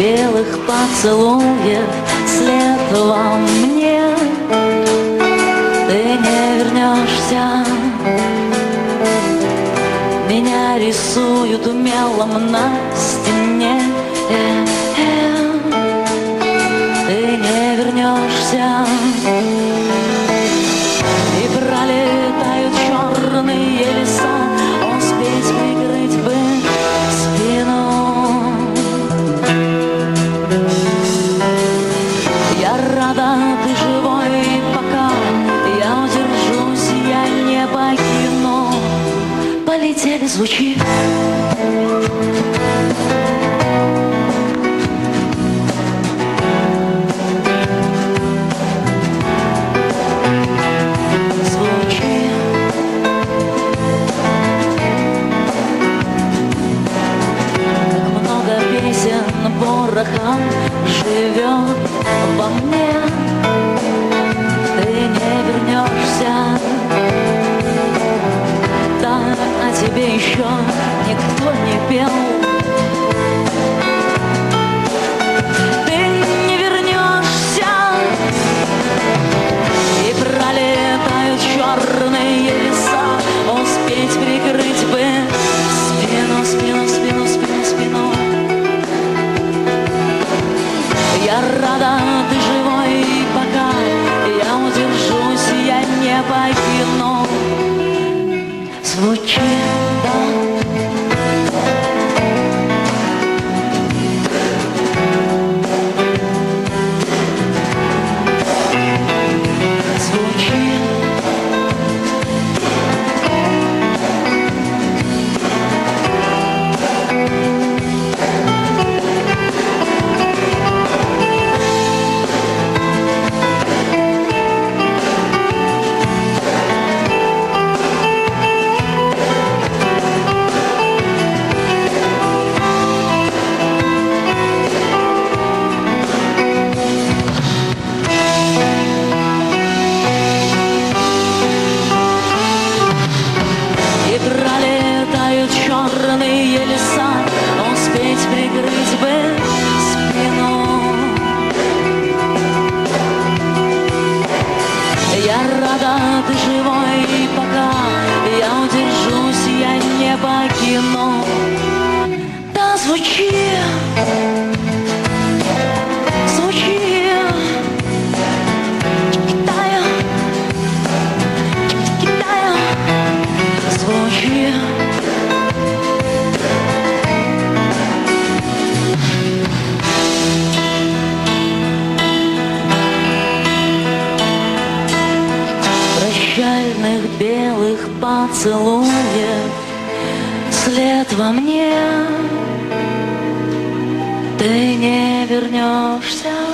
белых поцелуев след во мне. Ты не вернешься, меня рисуют мелом на стене. Э -э -э. Ты не вернешься. Полетели звучи. Порохом живет во мне еще никто не пел. Ты не вернешься. И пролетают черные леса. Успеть прикрыть бы спину, спину, спину, спину, спину. Я рада, ты живой, пока я удержусь, я не покину. Звучит, ты живой, пока. Я удержусь, я не покину. Да звучи, Прощальных белых поцелуев След во мне. Ты не вернешься